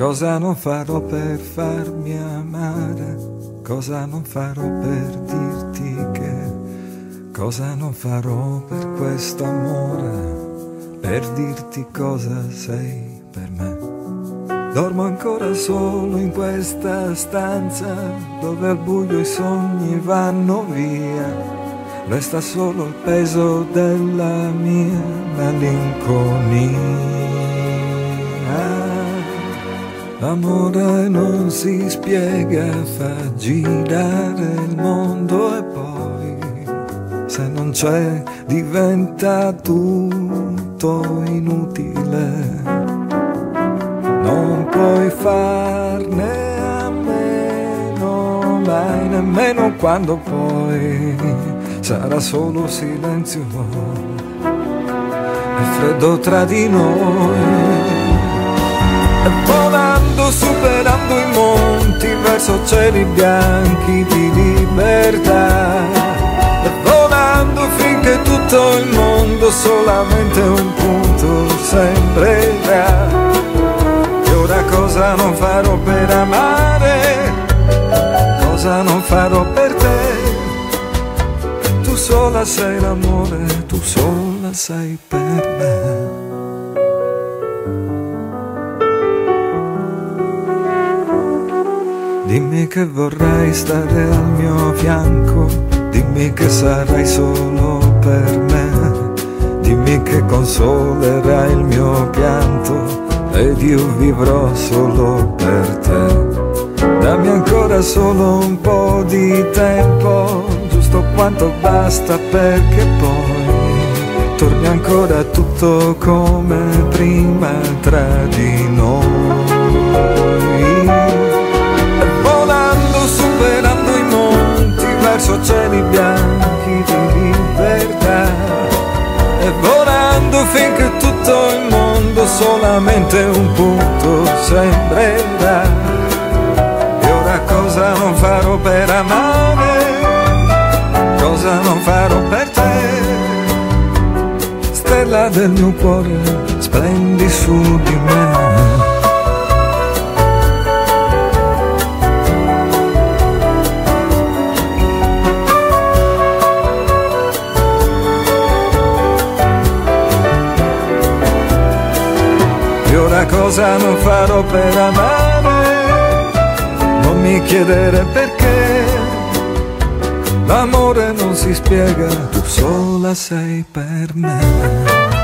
Cosa non farò per farmi amare? Cosa non farò per dirti che? Cosa non farò per questo amore? Per dirti cosa sei per me. Dormo ancora solo in questa stanza dove al buio i sogni vanno via. Resta solo il peso della mia malinconia. L'amore non si spiega, fa girare il mondo e poi se non c'è diventa tutto inutile. Non puoi farne a meno mai, nemmeno quando poi sarà solo silenzio. E freddo tra di noi e volando, superando i monti verso cieli bianchi di libertà. E volando finché tutto il mondo solamente un punto sembrerà. E ora cosa non farò per amare? Cosa non farò per te? Tu sola sei l'amore, tu sola sei per me. Dimmi che vorrai stare al mio fianco, dimmi che sarai solo per me, dimmi che consolerai il mio pianto ed io vivrò solo per te. Dammi ancora solo un po' di tempo, giusto quanto basta perché poi torni ancora tutto come prima tra di noi. Solamente un punto sembrerà. E ora cosa non farò per amare? Cosa non farò per te? Stella del mio cuore splendi su di me cosa non farò per amare, non mi chiedere perché, l'amore non si spiega, tu sola sei per me.